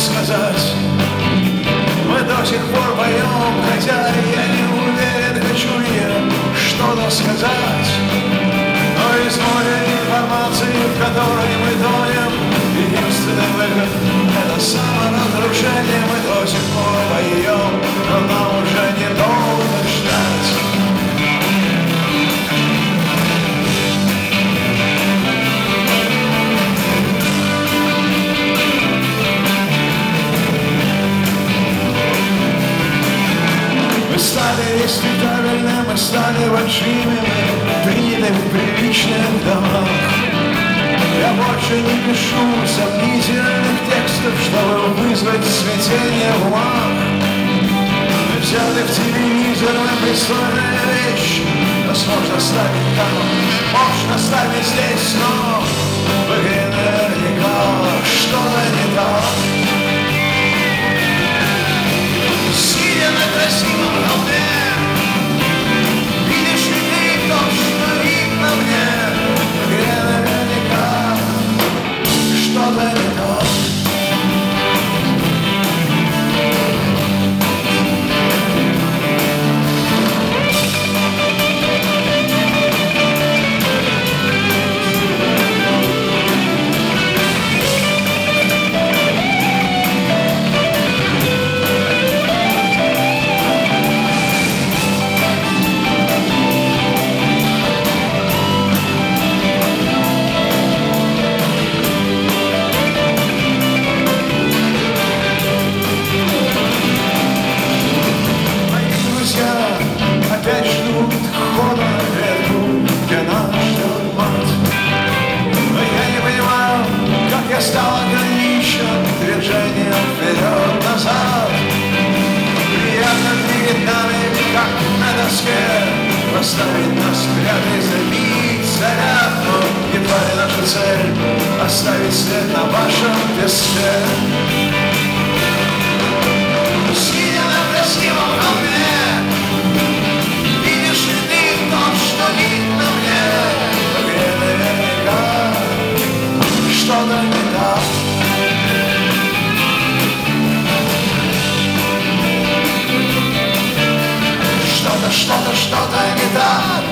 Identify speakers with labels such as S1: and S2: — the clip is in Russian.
S1: сказать. Мы до сих пор поем, хотя я не уверен, хочу я что-то сказать. Но из моря информации, в которой мы тонем Единственный выход — мы стали мы приняты в приличных домах. Я больше не пишу сомнительных текстов, чтобы вызвать смятение в умах. Мы взяли в телевизор, мы пристойная вещь, нас можно ставить там, можно ставить здесь, но вперед-назад. Приятно двигать нами, как на доске, поставить нас и забить заряд. Но едва ли наша цель оставить след на вашем песке. что-то, что-то не так.